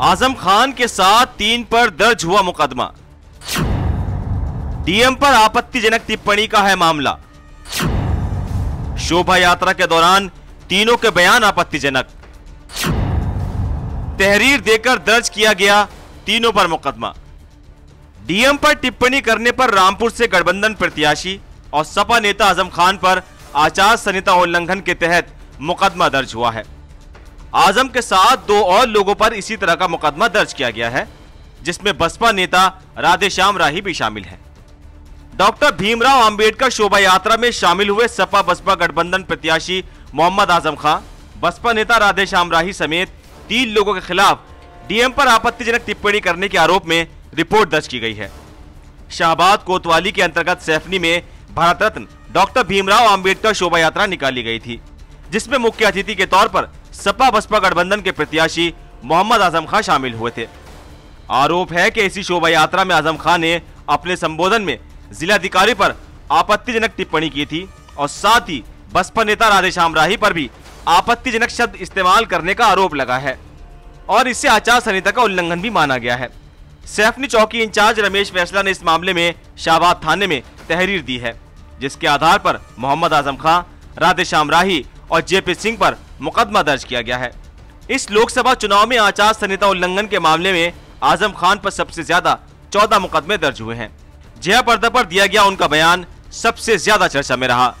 आज़म खान के साथ तीन पर दर्ज हुआ मुकदमा। डीएम पर आपत्तिजनक टिप्पणी का है मामला। शोभा यात्रा के दौरान तीनों के बयान आपत्तिजनक। तहरीर देकर दर्ज किया गया तीनों पर मुकदमा। डीएम पर टिप्पणी करने पर रामपुर से गठबंधन प्रत्याशी और सपा नेता आज़म खान पर आचार संहिता उल्लंघन के तहत मुकदमा दर्ज हुआ है। आज़म के साथ दो और लोगों पर इसी तरह का मुकदमा दर्ज किया गया है, जिसमें बसपा नेता राधेश्याम राही भी शामिल है। डॉक्टर भीमराव अंबेडकर शोभा यात्रा में शामिल हुए सपा बसपा गठबंधन प्रत्याशी मोहम्मद आज़म खान बसपा नेता राधेश्याम राही समेत तीन लोगों के खिलाफ डीएम पर आपत्तिजनक टिप्पणी करने के आरोप में रिपोर्ट दर्ज की गई है। शाहबाद कोतवाली के अंतर्गत सैफनी में भारत रत्न डॉक्टर भीमराव अंबेडकर शोभा यात्रा निकाली गई थी, जिसमें मुख्य अतिथि के तौर पर सपा बसपा गठबंधन के प्रत्याशी मोहम्मद आज़म खान शामिल हुए थे। आरोप है कि इसी शोभा यात्रा में आज़म खान ने अपने संबोधन में जिलाधिकारी पर आपत्तिजनक टिप्पणी की थी और साथ ही बसपा नेता राधेश्याम राही पर भी आपत्तिजनक शब्द इस्तेमाल करने का आरोप लगा है और इससे आचार संहिता का उल्लंघन भी माना गया है। सैफनी चौकी इंचार्ज रमेश फैसला ने इस मामले में शाहबाद थाने में तहरीर दी है, जिसके आधार पर मोहम्मद आज़म खान राधेश्याम राही और जेपी सिंह पर मुकदमा दर्ज किया गया है। इस लोकसभा चुनाव में आचार संहिता उल्लंघन के मामले में आज़म खान पर सबसे ज़्यादा चौदह मुकदमे दर्ज हुए हैं। जया पर्दा पर दिया गया उनका बयान सबसे ज़्यादा चर्चा में रहा।